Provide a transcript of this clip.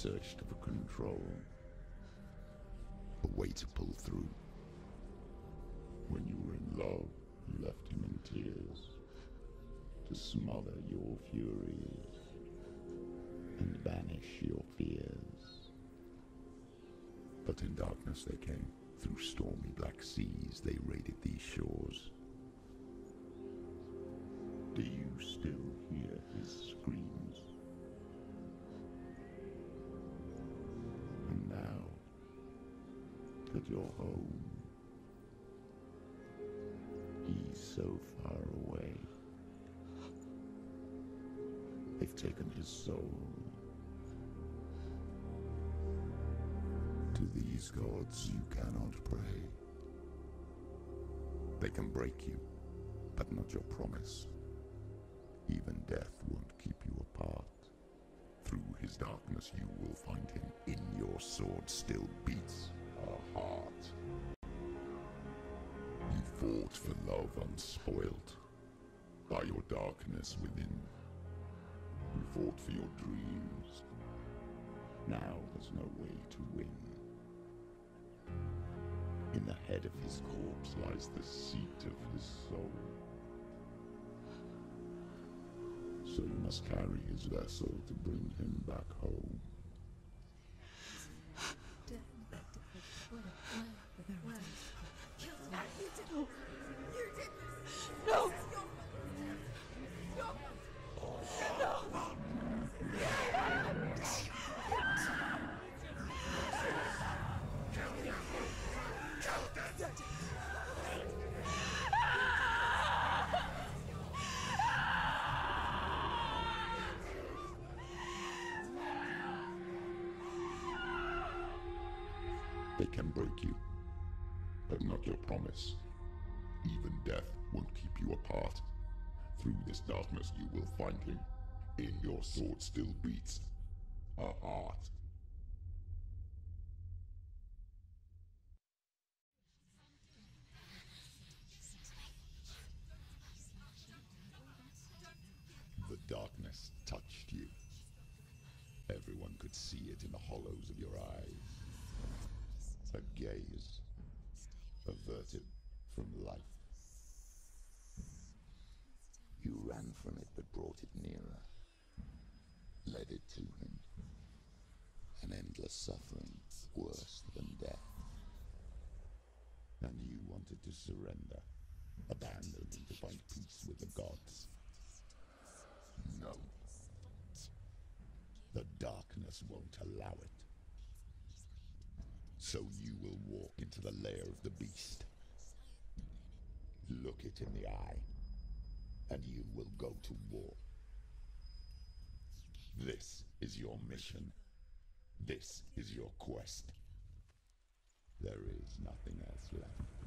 Searched for control, a way to pull through. When you were in love, you left him in tears to smother your furies and banish your fears. But in darkness they came. Through stormy black seas they raided these shores. That you're home, he's so far away. They've taken his soul. To these gods you cannot pray. They can break you, but not your promise. Even death won't keep you apart. Through his darkness you will find him. In your sword still beats a heart. You fought for love unspoilt by your darkness within. You fought for your dreams. Now there's no way to win. In the head of his corpse lies the seat of his soul. So you must carry his vessel to bring him back home. No! They can break you, but not your promise. Even death won't keep you apart. Through this darkness you will find him. In your sword still beats a heart. The darkness touched you. Everyone could see it in the hollows of your eyes. A gaze averted from life. You ran from it but brought it nearer. Led it to him. An endless suffering worse than death. And you wanted to surrender. Abandon and to find peace with the gods. No. The darkness won't allow it. So you will walk into the lair of the beast. Look it in the eye, and you will go to war. This is your mission. This is your quest. There is nothing else left.